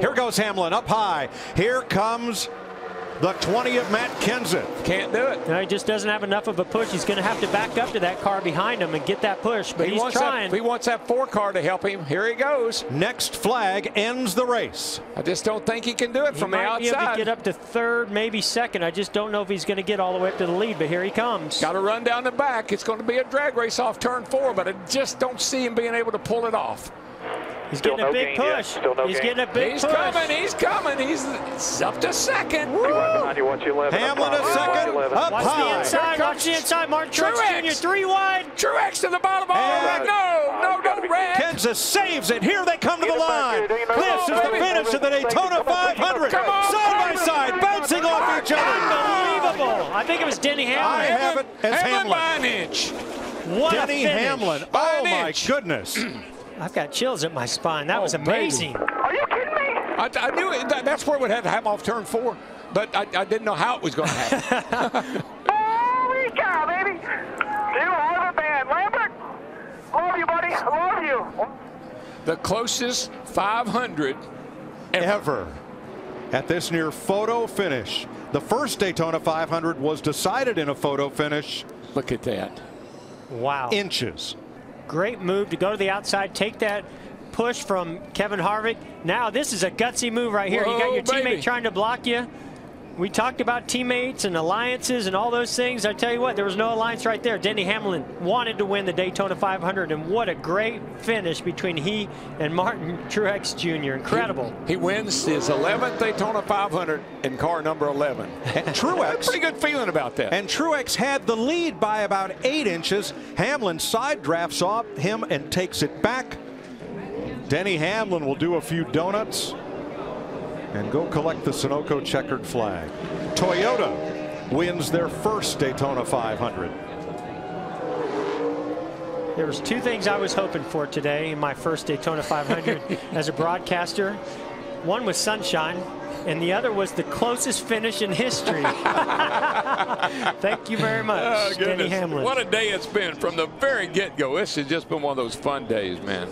Here goes Hamlin up high. Here comes the 20 of Matt Kenseth. Can't do it. No, he just doesn't have enough of a push. He's going to have to back up to that car behind him and get that push, but he he's wants trying. That, he wants that four car to help him. Here he goes. Next flag ends the race. I just don't think he can do it he from the outside. He might outside. be able to get up to third, maybe second. I just don't know if he's going to get all the way up to the lead, but here he comes. Got to run down the back. It's going to be a drag race off turn four, but I just don't see him being able to pull it off. He's Still getting a no big push. Still no he's gain. getting a big push. He's push. coming. He's coming. He's it's up to second. Hey, right behind you, watch 11. Hamlin a second, up Watch high. the inside. Watch the inside. Mark Truex Truex. Jr. three wide. Truex to the bottom. Oh, And- no, no, gotta no, red. Kenseth saves it. Here they come to the Get it back line. here. They ain't no- This is the finish of the Daytona 500. Side by side, bouncing off each other. Unbelievable. I think it was Denny Hamlin. I have it as Hamlin Hamlin. by an inch. What Denny a. Hamlin. Oh, by Oh an my inch. goodness. I've got chills at my spine. That Oh, was baby. amazing. Are you kidding me? I, I knew it, that, that's where it would have to happen off turn four, but I, I didn't know how it was going to happen. Holy cow, baby. You are the man. Lambert, love you, buddy. Love you. the closest 500 Ever at this near photo finish. The first Daytona 500 was decided in a photo finish Look at that. Wow. inches. Great move to go to the outside, take that push from Kevin Harvick. Now this is a gutsy move right here. you got Whoa, your teammate baby. trying to block you. We talked about teammates and alliances and all those things. I tell you what, there was no alliance right there. Denny Hamlin wanted to win the Daytona 500, and what a great finish between he and Martin Truex Jr. Incredible. He wins his 11th Daytona 500 in car number 11. And Truex Pretty good feeling about that. And Truex had the lead by about eight inches. Hamlin side drafts off him and takes it back. Denny Hamlin will do a few donuts and go collect the Sunoco checkered flag. Toyota wins their first Daytona 500. There was two things I was hoping for today in my first Daytona 500 as a broadcaster. One was sunshine, and the other was the closest finish in history. Thank you very much, Oh, Denny. Hamlin. What a day it's been from the very get-go. This has just been one of those fun days, man.